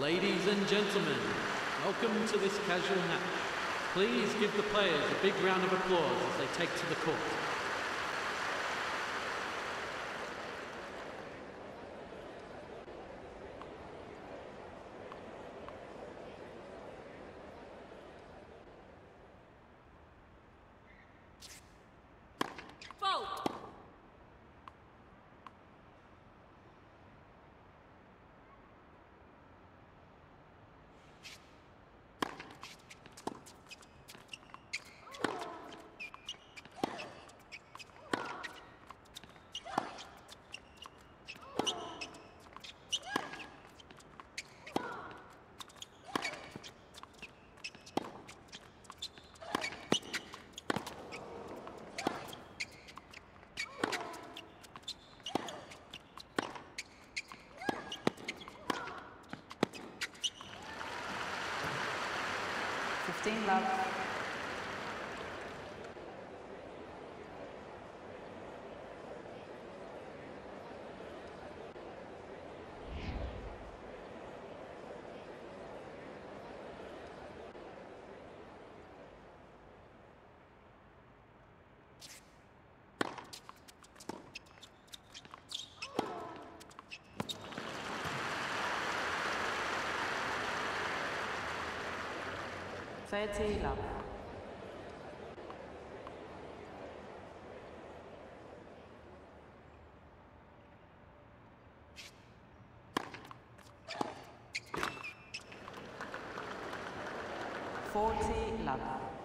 Ladies and gentlemen, welcome to this casual match. Please give the players a big round of applause as they take to the court. Fault. Fifteen love. Thirty love. Forty love.